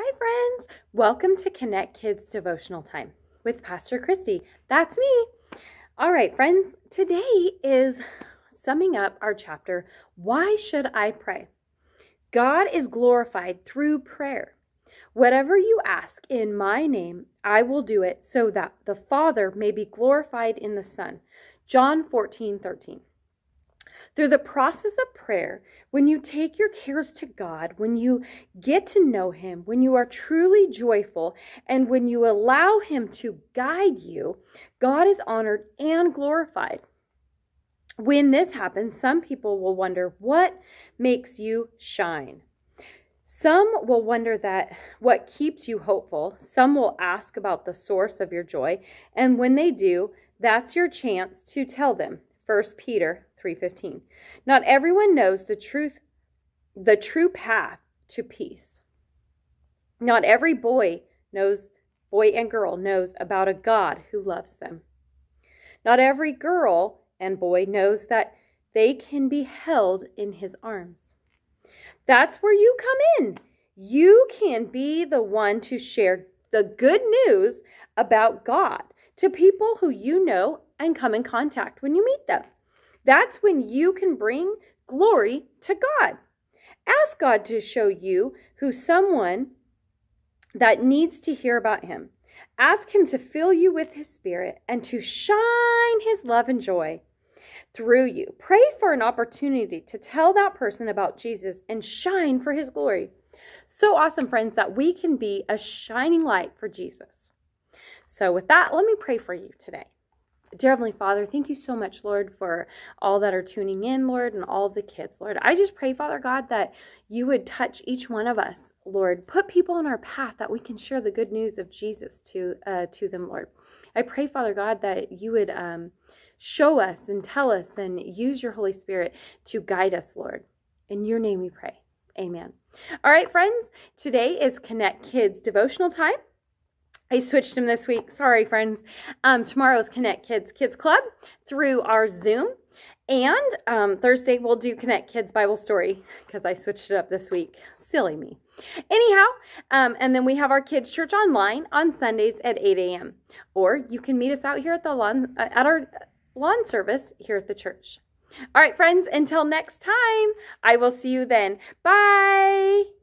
Hi, friends. Welcome to Konnect Kids Devotional Time with Pastor Christy. That's me. All right, friends. Today is summing up our chapter Why Should I Pray? God is glorified through prayer. Whatever you ask in my name, I will do it so that the Father may be glorified in the Son. John 14, 13. Through the process of prayer, when you take your cares to God, when you get to know Him, when you are truly joyful, and when you allow Him to guide you, God is honored and glorified. When this happens, some people will wonder what makes you shine. Some will wonder that what keeps you hopeful. Some will ask about the source of your joy, and when they do, that's your chance to tell them. 1 Peter 3:15. Not everyone knows the truth the true path to peace. Not every boy knows boy and girl knows about a God who loves them. Not every girl and boy knows that they can be held in his arms. That's where you come in. You can be the one to share the good news about God to people who you know and come in contact when you meet them. That's when you can bring glory to God. Ask God to show you who someone that needs to hear about him. Ask him to fill you with his spirit and to shine his love and joy through you. Pray for an opportunity to tell that person about Jesus and shine for his glory. So awesome, friends, that we can be a shining light for Jesus. So, with that, let me pray for you today. Dear Heavenly Father, thank you so much, Lord, for all that are tuning in, Lord, and all the kids, Lord. I just pray, Father God, that you would touch each one of us, Lord. Put people on our path that we can share the good news of Jesus to uh, to them, Lord. I pray, Father God, that you would um, show us and tell us and use your Holy Spirit to guide us, Lord. In your name we pray. Amen. All right, friends, today is Konnect Kids devotional time. I switched them this week. Sorry, friends. Um, tomorrow's Konnect Kids Kids Club through our Zoom. And um, Thursday, we'll do Konnect Kids Bible Story because I switched it up this week. Silly me. Anyhow, um, and then we have our kids' church online on Sundays at 8 a.m. Or you can meet us out here at the lawn uh, at our lawn service here at the church. All right, friends, until next time, I will see you then. Bye.